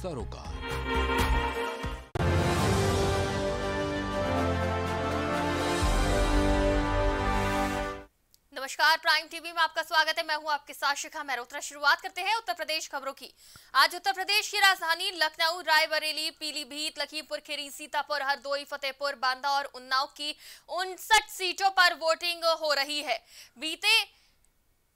सरोकार नमस्कार prime TV में आपका स्वागत है। मैं हूँ आपके साथ शिखा मेहरोत्रा शुरुआत करते हैं उत्तर प्रदेश खबरों की। आज उत्तर प्रदेश की राजधानी लखनऊ, रायबरेली, पीलीभीत, लखीमपुर, खीरी, सीतापुर, हरदोई, फतेहपुर, बांदा और उन्नाव की उनसठ सीटों पर वोटिंग हो रही है। बीते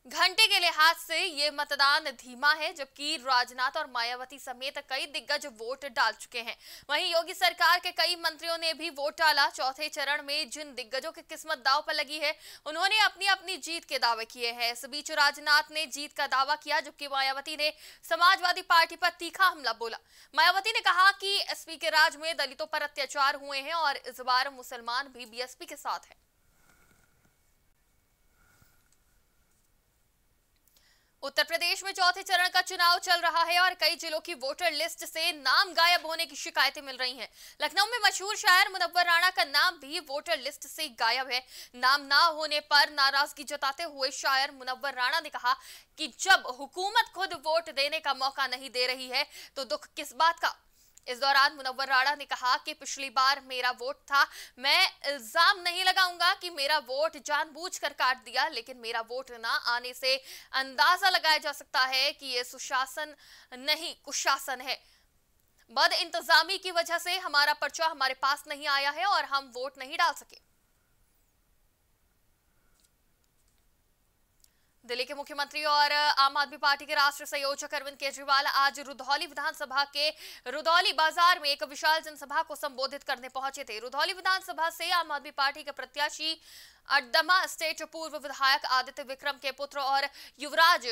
घंटे के लिहाज से ये मतदान धीमा है, जबकि राजनाथ और मायावती समेत कई दिग्गज वोट डाल चुके हैं। वहीं योगी सरकार के कई मंत्रियों ने भी वोट डाला। चौथे चरण में जिन दिग्गजों की किस्मत दाव पर लगी है, उन्होंने अपनी अपनी जीत के दावे किए हैं। इस बीच राजनाथ ने जीत का दावा किया, जबकि मायावती ने समाजवादी पार्टी पर तीखा हमला बोला। मायावती ने कहा कि एसपी के राज में दलितों पर अत्याचार हुए हैं और इस बार मुसलमान भी बीएसपी के साथ है। उत्तर प्रदेश में चौथे चरण का चुनाव चल रहा है और कई जिलों की वोटर लिस्ट से नाम गायब होने की शिकायतें मिल रही हैं। लखनऊ में मशहूर शायर मुनव्वर राणा का नाम भी वोटर लिस्ट से गायब है। नाम ना होने पर नाराज़गी जताते हुए शायर मुनव्वर राणा ने कहा कि जब हुकूमत खुद वोट देने का मौका नहीं दे रही है तो दुख किस बात का? इस दौरान मुनवर राणा ने कहा कि पिछली बार मेरा वोट था। मैं इल्ज़ाम नहीं लगाऊँगा कि मेरा वोट जानबूझकर काट दिया, लेकिन मेरा वोट ना आने से अंदाज़ा लगाया जा सकता है कि ये सुशासन नहीं, कुशासन है। बद इंतजामी की वजह से हमारा पर्चा हमारे पास नहीं आया है और हम वोट नहीं डाल सके। दिल्ली के मुख्यमंत्री और आम आदमी पार्टी के राष्ट्रीय संयोजक अरविंद केजरीवाल आज रुधौली विधानसभा के रुधौली बाज़ार में एक विशाल जनसभा को संबोधित करने पहुँचे थे। रुधौली विधानसभा से आम आदमी पार्टी के प्रत्याशी अड्डमा स्टेट पूर्व विधायक आदित्य विक्रम के पुत्र और युवराज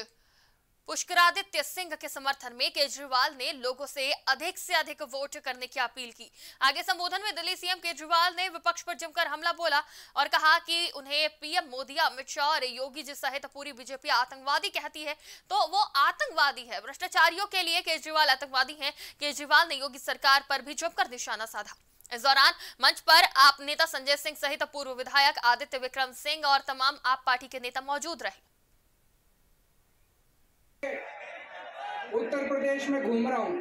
पुष्करादित्य सिंह के समर्थन में केजरीवाल ने लोगों से अधिक से अधिक वोट करने की अपील की। आगे संबोधन में दिल्ली सीएम केजरीवाल ने विपक्ष पर जमकर हमला बोला और कहा कि उन्हें पीएम मोदी अमित शाह और योगी जी सहित पूरी बीजेपी आतंकवादी कहती है तो वो आतंकवादी है। भ्रष्टाचारियों के लिए केजरीवाल आतंकवादी है। केजरीवाल ने योगी सरकार पर भी जमकर निशाना साधा। इस दौरान मंच पर आप नेता संजय सिंह सहित पूर्व विधायक आदित्य विक्रम सिंह और तमाम आप पार्टी के नेता मौजूद रहे। उत्तर प्रदेश में घूम रहा हूँ।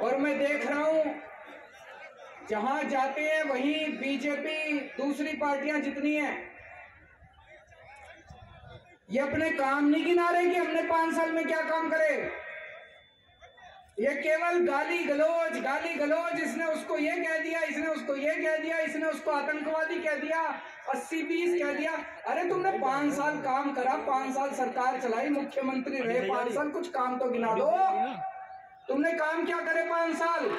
और मैं देख रहा हूँ, जहाँ जाते हैं, वहीं बीजेपी दूसरी पार्टियाँ जितनी हैं, ये अपने काम नहीं गिना रहे कि हमने पाँच साल में क्या काम करे। ये केवल गाली गलोच गाली गलोच इसने उसको ये कह दिया इसने उसको ये कह दिया इसने उसको आतंकवादी कह दिया अस्सी बीस कह दिया। अरे तुमने पाँच साल काम करा पाँच साल सरकार चलाई मुख्यमंत्री रहे पाँच साल कुछ काम तो गिना दो। तुमने काम क्या करे पाँच साल?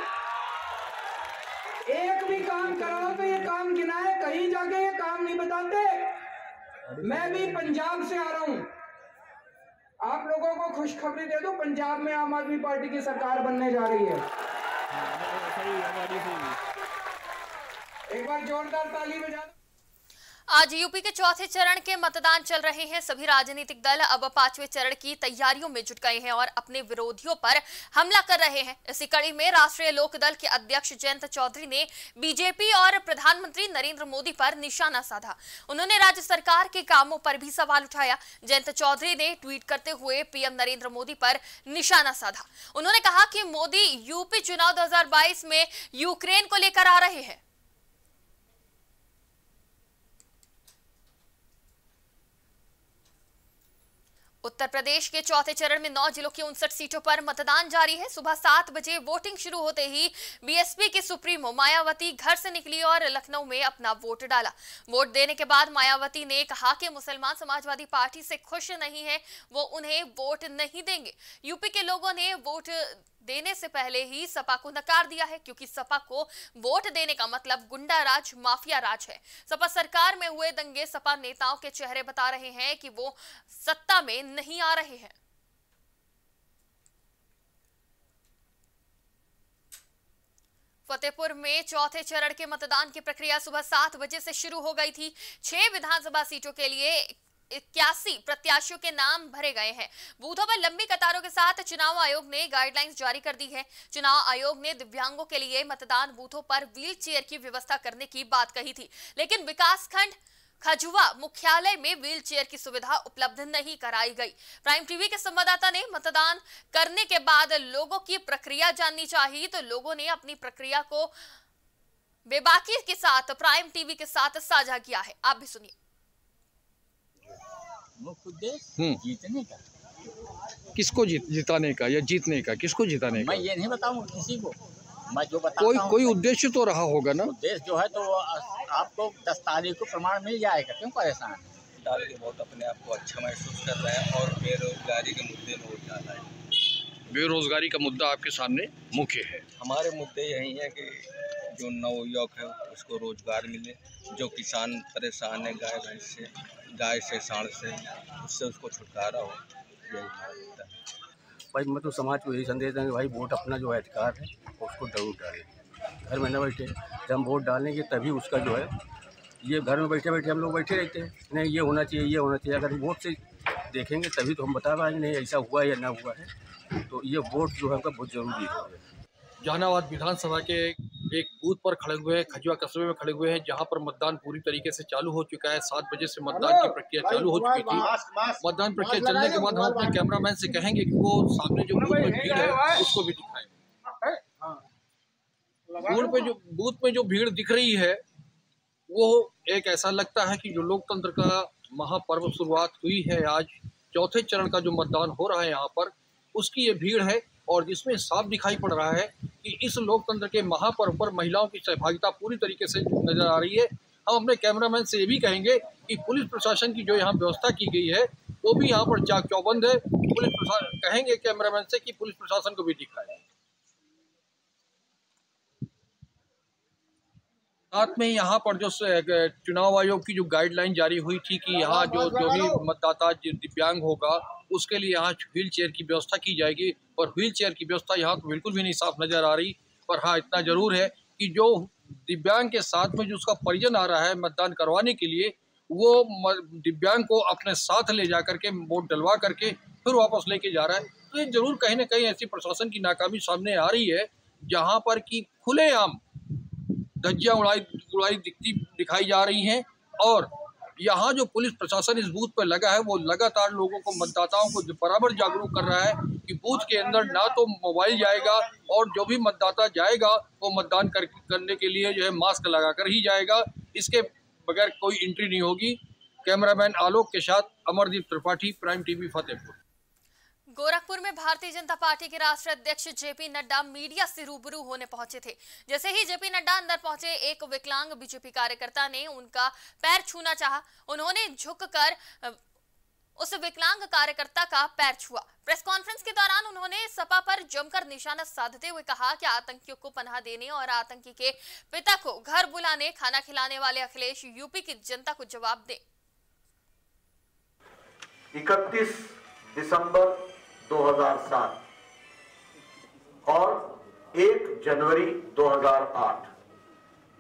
एक भी काम कराओ तो ये काम गिनाए कहीं जाके ये काम नहीं बताते। मैं भी पंजाब से आ रहा हूँ। आप लोगों को खुशखबरी दे दो पंजाब में आम आदमी पार्टी की सरकार बनने जा रही है। एक बार जोरदार ताली बजा आज यूपी के चौथे चरण के मतदान चल रहे हैं। सभी राजनीतिक दल अब पाँचवें चरण की तैयारियों में जुट गए हैं और अपने विरोधियों पर हमला कर रहे हैं। इसी कड़ी में राष्ट्रीय लोक दल के अध्यक्ष जयंत चौधरी ने बीजेपी और प्रधानमंत्री नरेंद्र मोदी पर निशाना साधा। उन्होंने राज्य सरकार के कामों पर भी सवाल उठाया। जयंत चौधरी ने ट्वीट करते हुए पीएम नरेंद्र मोदी पर निशाना साधा। उन्होंने कहा कि मोदी यूपी चुनाव दो हज़ार बाईस में यूक्रेन को लेकर आ रहे हैं। उत्तर प्रदेश के चौथे चरण में नौ जिलों की उनसठ सीटों पर मतदान जारी है। सुबह सात बजे वोटिंग शुरू होते ही बीएसपी के सुप्रीमो मायावती घर से निकली और लखनऊ में अपना वोट डाला। वोट देने के बाद मायावती ने कहा कि मुसलमान समाजवादी पार्टी से खुश नहीं है, वो उन्हें वोट नहीं देंगे। यूपी के लोगों ने वोट देने से पहले ही सपा को नकार दिया है, क्योंकि सपा को वोट देने का मतलब गुंडा राज, माफिया राज है। सपा सरकार में हुए दंगे सपा नेताओं के चेहरे बता रहे हैं कि वो सत्ता में नहीं आ रहे हैं। फतेहपुर में चौथे चरण के मतदान की प्रक्रिया सुबह सात बजे से शुरू हो गई थी। छह विधानसभा सीटों के लिए इक्यासी प्रत्याशियों के नाम भरे गए हैं। बूथों पर लंबी कतारों के साथ चुनाव आयोग ने गाइडलाइंस जारी कर दी है। चुनाव आयोग ने दिव्यांगों के लिए मतदान बूथों पर व्हील चेयर की व्यवस्था करने की बात कही थी। लेकिन विकास खंड खजुआ मुख्यालय में व्हील चेयर की सुविधा उपलब्ध नहीं कराई गई। प्राइम टीवी के संवाददाता ने मतदान करने के बाद लोगों की प्रक्रिया जाननी चाहिए तो लोगों ने अपनी प्रक्रिया को बेबाकी के साथ प्राइम टीवी के साथ साझा किया है। आप भी सुनिए। मुख्य उद्देश्य हम्म। जीतने का। किसको जीत जिताने का या जीतने का? किसको जिताने का? मैं ये नहीं बताऊँगा किसी को। मैं जो बताता कोई कोई उद्देश्य तो रहा होगा ना? उद्देश्य जो है तो आपको दस तारीख को प्रमाण मिल जाएगा। क्यों परेशान? है? डाल के बहुत अपने आप को अच्छा महसूस कर रहे हैं और बेरोजगारी के मुद्दे में वोट डाला है। बेरोजगारी का मुद्दा आपके सामने मुख्य है। हमारे मुद्दे यही है कि जो नवयुवक है उसको रोज़गार मिले जो किसान परेशान है गाय भैंस से गाय से साढ़ से उससे उसको छुटकारा हो यही हमारा मुद्दा है। भाई मैं तो समाज को यही संदेश देंगे भाई वोट अपना जो है अधिकार है उसको ज़रूर डालें। घर में न बैठे जब हम वोट डालेंगे तभी उसका जो है ये घर में बैठे बैठे हम लोग बैठे रहते हैं। नहीं ये होना चाहिए ये होना चाहिए अगर वोट से देखेंगे तभी तो हम बता पाएँगे नहीं ऐसा हुआ है या ना हुआ है। तो ये वोट जो है उनका बहुत ज़रूरी है। जहानाबाद विधानसभा के एक बूथ पर खड़े हुए हैं खजुआ कस्बे में खड़े हुए हैं जहाँ पर मतदान पूरी तरीके से चालू हो चुका है। सात बजे से मतदान की प्रक्रिया चालू हो चुकी थी। मतदान प्रक्रिया चलने के बाद हम अपने कैमरामैन से कहेंगे कि वो सामने जो बूथ में भीड़ है उसको भी दिखाएँ। बूथ पे जो बूथ में जो भीड़ दिख रही है वो एक ऐसा लगता है कि जो लोकतंत्र का महापर्व शुरुआत हुई है आज चौथे चरण का जो मतदान हो रहा है यहाँ पर उसकी ये भीड़ है। और जिसमें साफ़ दिखाई पड़ रहा है कि इस लोकतंत्र के महापर्व पर महिलाओं की सहभागिता पूरी तरीके से नज़र आ रही है। हम अपने कैमरामैन से ये भी कहेंगे कि पुलिस प्रशासन की जो यहाँ व्यवस्था की गई है, वो भी यहाँ पर चाक चौबंद है। पुलिस प्रशासन कहेंगे कैमरामैन से कि पुलिस प्रशासन को भी दिखाए साथ में यहाँ पर जो चुनाव आयोग की जो गाइडलाइन जारी हुई थी कि यहाँ जो जो भी मतदाता दिव्यांग होगा उसके लिए यहाँ व्हील चेयर की व्यवस्था की जाएगी और व्हील चेयर की व्यवस्था यहाँ तो बिल्कुल भी नहीं साफ़ नज़र आ रही पर हाँ इतना ज़रूर है कि जो दिव्यांग के साथ में जो उसका परिजन आ रहा है मतदान करवाने के लिए, वो दिव्यांग को अपने साथ ले जा करके, वोट डलवा करके फिर वापस लेके जा रहा है। तो ये ज़रूर कहीं ना कहीं ऐसी प्रशासन की नाकामी सामने आ रही है, जहाँ पर कि खुलेआम धज्जियाँ उड़ाई उड़ाई दिखती, दिखाई जा रही हैं और यहाँ जो पुलिस प्रशासन इस बूथ पर लगा है वो लगातार लोगों को मतदाताओं को बराबर जागरूक कर रहा है कि बूथ के अंदर ना तो मोबाइल जाएगा और जो भी मतदाता जाएगा वो मतदान कर, करने के लिए जो है मास्क लगा कर ही जाएगा। इसके बगैर कोई एंट्री नहीं होगी। कैमरामैन आलोक के साथ अमरदीप त्रिपाठी प्राइम टीवी फतेहपुर। गोरखपुर में भारतीय जनता पार्टी के राष्ट्रीय अध्यक्ष जेपी नड्डा मीडिया से रूबरू होने पहुँचे थे। जैसे ही जेपी नड्डा अंदर पहुँचे, एक विकलांग बीजेपी कार्यकर्ता ने उनका पैर छूना चाहा। उन्होंने झुककर उस विकलांग कार्यकर्ता का पैर छुआ। प्रेस कॉन्फ्रेंस के दौरान उन्होंने सपा पर जमकर निशाना साधते हुए कहा कि आतंकियों को पनाह देने और आतंकी के पिता को घर बुलाने, खाना खिलाने वाले अखिलेश यूपी की जनता को जवाब दे। 31 दिसंबर 2007 और 1 जनवरी 2008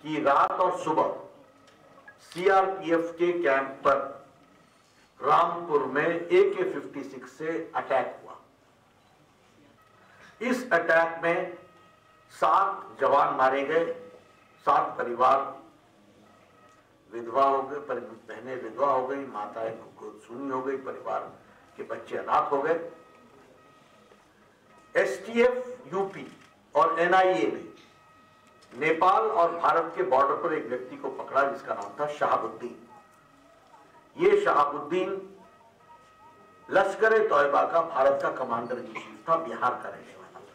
की रात और सुबह सीआरपीएफ के कैंप पर रामपुर में ए के से अटैक हुआ। इस अटैक में सात जवान मारे गए, सात परिवार विधवा हो गए बहने विधवा हो गई, माताएँ सुनी हो गई, परिवार के बच्चे अनाथ हो गए। एसटीएफ यूपी और एनआईए ने नेपाल और भारत के बॉर्डर पर एक व्यक्ति को पकड़ा जिसका नाम था शहाबुद्दीन। ये शहाबुद्दीन लश्कर ए तोयबा का भारत का कमांडर इन चीफ था, बिहार का रहने वाला था।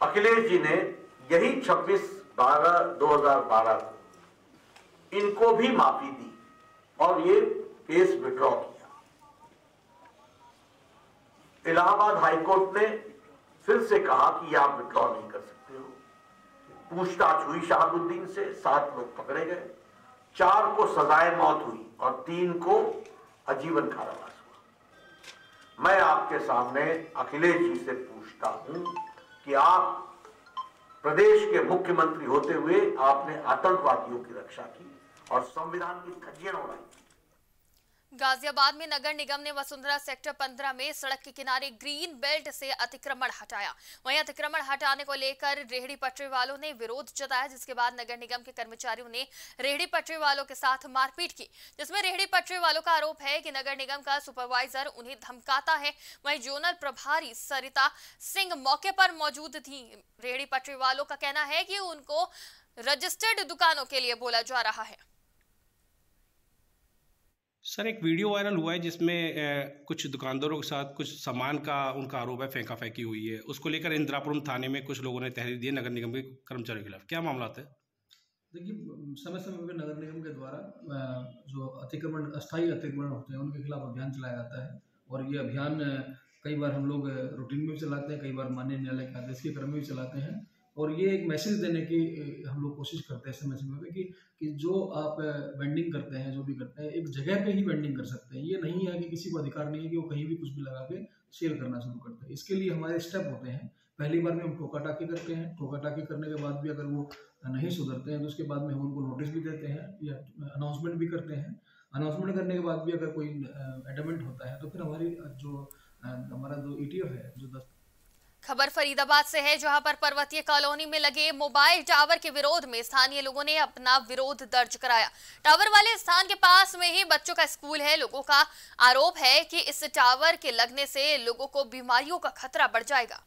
अखिलेश जी ने यही 26 बारह 2012 को इनको भी माफ़ी दी और ये केस विड्रॉ किया। इलाहाबाद हाईकोर्ट ने फिर से कहा कि आप विड्रॉ नहीं कर सकते हो। पूछताछ हुई शहाबुद्दीन से, सात लोग पकड़े गए। चार को सजाए मौत हुई और तीन को आजीवन कारावास हुआ। मैं आपके सामने अखिलेश जी से पूछता हूँ कि आप प्रदेश के मुख्यमंत्री होते हुए आपने आतंकवादियों की रक्षा की और संविधान की धज्जियाँ उड़ाई। गाजियाबाद में नगर निगम ने वसुंधरा सेक्टर 15 में सड़क के किनारे ग्रीन बेल्ट से अतिक्रमण हटाया। वहीं अतिक्रमण हटाने को लेकर रेहड़ी पटरी वालों ने विरोध जताया, जिसके बाद नगर निगम के कर्मचारियों ने रेहड़ी पटरी वालों के साथ मारपीट की। जिसमें रेहड़ी पटरी वालों का आरोप है कि नगर निगम का सुपरवाइजर उन्हें धमकाता है। वही जोनल प्रभारी सरिता सिंह मौके पर मौजूद थी। रेहड़ी पटरी वालों का कहना है कि उनको रजिस्टर्ड दुकानों के लिए बोला जा रहा है। सर, एक वीडियो वायरल हुआ है जिसमें कुछ दुकानदारों के साथ कुछ सामान का, उनका आरोप है फेंका फेंकी हुई है। उसको लेकर इंदिरापुरम थाने में कुछ लोगों ने तहरीर दी है, नगर निगम के कर्मचारियों के खिलाफ। क्या मामला है देखिए समय समय पर नगर निगम के द्वारा जो अतिक्रमण, अस्थायी अतिक्रमण होते हैं, उनके खिलाफ अभियान चलाया जाता है। और ये अभियान, कई बार हम लोग, रूटीन में भी चलाते हैं, कई बार माननीय न्यायालय के आदेश के क्रम में भी चलाते हैं। और ये एक मैसेज देने की हम लोग कोशिश करते हैं समय समय पे कि कि जो आप वेंडिंग करते हैं, जो भी करते हैं, एक जगह पे ही वेंडिंग कर सकते हैं। ये नहीं है कि किसी को अधिकार नहीं है कि वो कहीं भी कुछ भी लगा के सेल करना शुरू करते हैं। इसके लिए हमारे स्टेप होते हैं। पहली बार में हम टोका टाकी करते हैं। टोका टाकी करने के बाद भी अगर वो नहीं सुधरते हैं तो उसके बाद में हम उनको नोटिस भी देते हैं या अनाउंसमेंट भी करते हैं। अनाउंसमेंट करने के बाद भी अगर कोई एडमेंट होता है तो फिर हमारी जो हमारा जो ई है, जो दस खबर फरीदाबाद से है, जहाँ पर पर्वतीय कॉलोनी में लगे मोबाइल टावर के विरोध में स्थानीय लोगों ने अपना विरोध दर्ज कराया। टावर वाले स्थान के पास में ही बच्चों का स्कूल है। लोगों का आरोप है कि इस टावर के लगने से लोगों को बीमारियों का खतरा बढ़ जाएगा।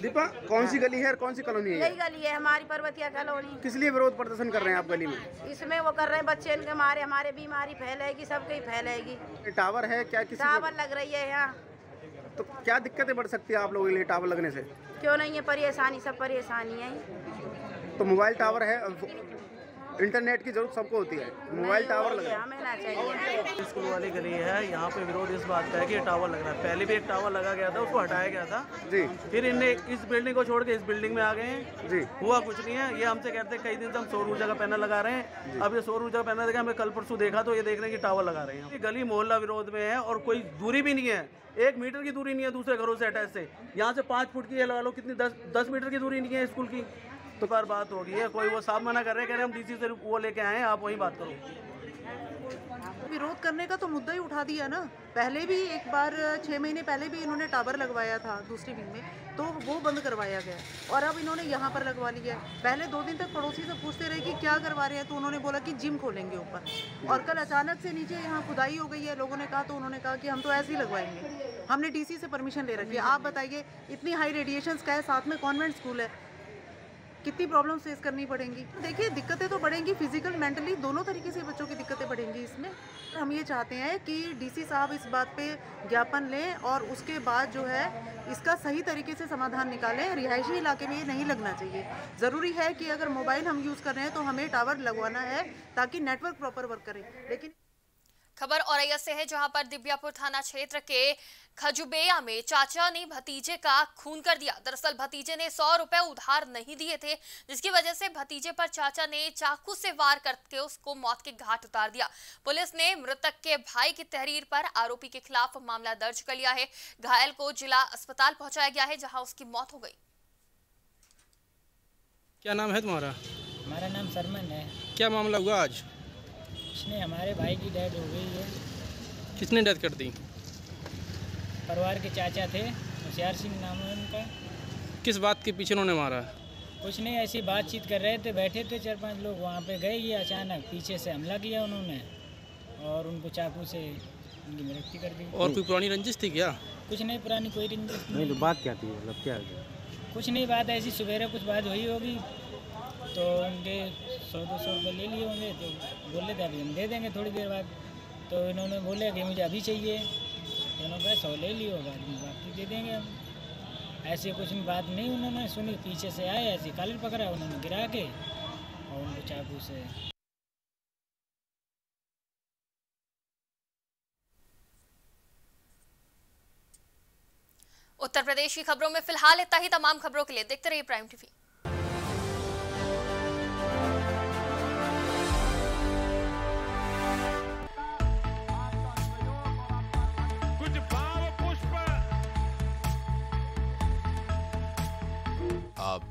दीपा कौन सी गली है और कौन सी कॉलोनी है? यही गली है हमारी पर्वतिया कॉलोनी। किस लिए विरोध प्रदर्शन कर रहे हैं आप गली में? इसमें वो कर रहे हैं बच्चे इनके मारे हमारे बीमारी फैलेगी सबकी फैलेगी टावर है क्या किसी टावर लग रही है यहाँ। तो क्या दिक्कतें बढ़ सकती है आप लोगों के लिए टावर लगने से? क्यों नहीं है परेशानी सब परेशानी है। तो मोबाइल टावर है इंटरनेट की ज़रूरत सबको होती है। मोबाइल टावर लगा है, ना चाहिए। स्कूल वाली गली है यहाँ पे विरोध इस बात का है कि ये टावर लग रहा है। पहले भी एक टावर लगा गया था उसको हटाया गया था। जी। फिर इनने इस बिल्डिंग को छोड़ के इस बिल्डिंग में आ गए हैं। जी। हुआ कुछ नहीं है। ये हमसे कहते हैं कई दिन से हम सौर ऊर्जा का पैनल लगा रहे हैं। अब ये सौर ऊर्जा का पैनल देखा हमें कल परसों देखा तो ये देख रहे हैं कि टावर लगा रहे हैं। ये गली मोहल्ला विरोध में है और कोई दूरी भी नहीं है। एक मीटर की दूरी नहीं है दूसरे घरों से अटैच से। यहाँ से पाँच फुट की लगा लो कितनी? दस दस मीटर की दूरी नहीं है स्कूल की। तो बार बात होगी। है कोई वो साफ़ मना कर रहे हैं, कह रहे हम डीसी से वो लेके आए हैं, आप वहीं बात करो। विरोध करने का तो मुद्दा ही उठा दिया ना। पहले भी एक बार छः महीने पहले भी इन्होंने टावर लगवाया था दूसरी विंग में तो वो बंद करवाया गया। और अब इन्होंने यहाँ पर लगवा लिया है। पहले दो दिन तक पड़ोसी से पूछते रहे कि क्या करवा रहे हैं तो उन्होंने बोला कि जिम खोलेंगे ऊपर। और कल अचानक से नीचे यहाँ खुदाई हो गई है, लोगों ने कहा तो उन्होंने कहा कि हम तो ऐसे ही लगवाएँगे। हमने डीसी से परमिशन ले रखी है। आप बताइए, इतनी हाई रेडिएशन का है, साथ में कॉन्वेंट स्कूल है। कितनी प्रॉब्लम फेस करनी पड़ेंगी? देखिए, दिक्कतें तो बढ़ेंगी फ़िज़िकल मेंटली दोनों तरीके से बच्चों की दिक्कतें बढ़ेंगी इसमें। हम ये चाहते हैं कि डीसी साहब इस बात पे ज्ञापन लें और उसके बाद जो है, इसका सही तरीके से समाधान निकालें। रिहायशी इलाके में ये नहीं लगना चाहिए। ज़रूरी है कि अगर मोबाइल हम यूज़ कर रहे हैं तो हमें टावर लगवाना है ताकि नेटवर्क प्रॉपर वर्क करे। लेकिन खबर औरैया से है जहाँ पर दिव्यापुर थाना क्षेत्र के खजुबेया में चाचा ने भतीजे का खून कर दिया। दरअसल भतीजे ने सौ रुपए उधार नहीं दिए थे जिसकी वजह से भतीजे पर चाचा ने चाकू से वार करके उसको मौत के घाट उतार दिया। पुलिस ने मृतक के भाई की तहरीर पर आरोपी के खिलाफ मामला दर्ज कर लिया है। घायल को जिला अस्पताल पहुँचाया गया है जहाँ उसकी मौत हो गई। क्या नाम है तुम्हारा? हमारा नाम सरमन है। क्या मामला हुआ आज? इसने हमारे भाई की डेथ हो गई है। किसने डेथ कर दी? परिवार के चाचा थे होशियार सिंह नाम है उनका। किस बात के पीछे उन्होंने मारा? कुछ नहीं ऐसी बातचीत कर रहे थे बैठे थे चार पाँच लोग। वहाँ पे गए ये अचानक पीछे से हमला किया उन्होंने और उनको चाकू से उनकी मृत्यु कर दी। और कोई पुरानी रंजिश थी क्या? कुछ नहीं पुरानी कोई रंजिश नहीं। तो बात क्या थी? मतलब क्या कुछ नहीं बात ऐसी सवेरे कुछ बात हुई होगी तो उनके सौ दो सौ रुपये ले लिए होंगे तो बोले थे, अभी हम दे देंगे थोड़ी देर बाद। तो इन्होंने बोले कि मुझे अभी चाहिए। तो उन्होंने कहा, सौ ले लियो, बाद में बाकी दे देंगे हम। ऐसी कुछ बात नहीं उन्होंने सुनी, पीछे से आए, ऐसे कॉलर पकड़ा, उन्होंने गिरा के, और उनको चाकू से। उत्तर प्रदेश की खबरों में फ़िलहाल इतना ही, तमाम खबरों के लिए देखते रहिए प्राइम टीवी।